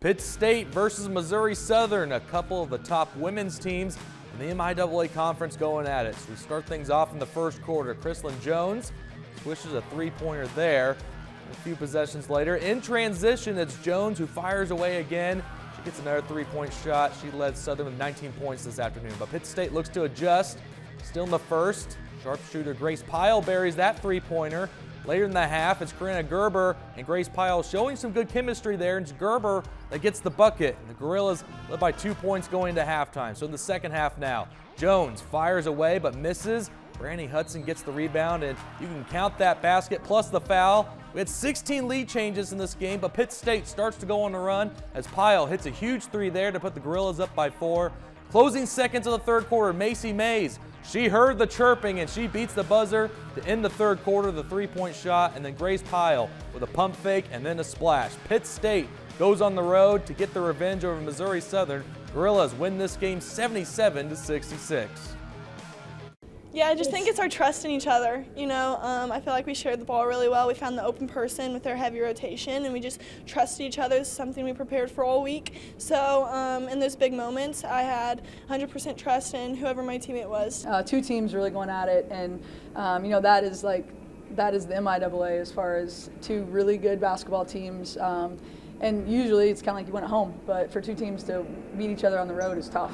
Pitt State versus Missouri Southern, a couple of the top women's teams in the MIAA conference going at it. So we start things off in the first quarter. Chrislyn Jones swishes a three-pointer there. A few possessions later, in transition, it's Jones who fires away again. She gets another three-point shot. She led Southern with 19 points this afternoon. But Pitt State looks to adjust. Still in the first. Sharpshooter Grace Pyle buries that three-pointer. Later in the half, it's Karina Gerber and Grace Pyle showing some good chemistry there. And it's Gerber that gets the bucket. The Gorillas led by two points going into halftime. So in the second half now, Jones fires away but misses. Brandy Hudson gets the rebound, and you can count that basket plus the foul. We had 16 lead changes in this game, but Pitt State starts to go on the run as Pyle hits a huge three there to put the Gorillas up by four. Closing seconds of the third quarter, Macy Mays she heard the chirping and she beats the buzzer to end the third quarter, the three-point shot, and then Grace Pyle with a pump fake and then a splash. Pitt State goes on the road to get the revenge over Missouri Southern. Gorillas win this game 77 to 66. Yeah, I just think it's our trust in each other. You know, um, I feel like we shared the ball really well. We found the open person with our heavy rotation, and we just trusted each other. It's something we prepared for all week. So um, in those big moments, I had 100% trust in whoever my teammate was. Uh, two teams really going at it, and um, you know that is like that is the MIAA as far as two really good basketball teams. Um, and usually it's kind of like you went at home, but for two teams to meet each other on the road is tough.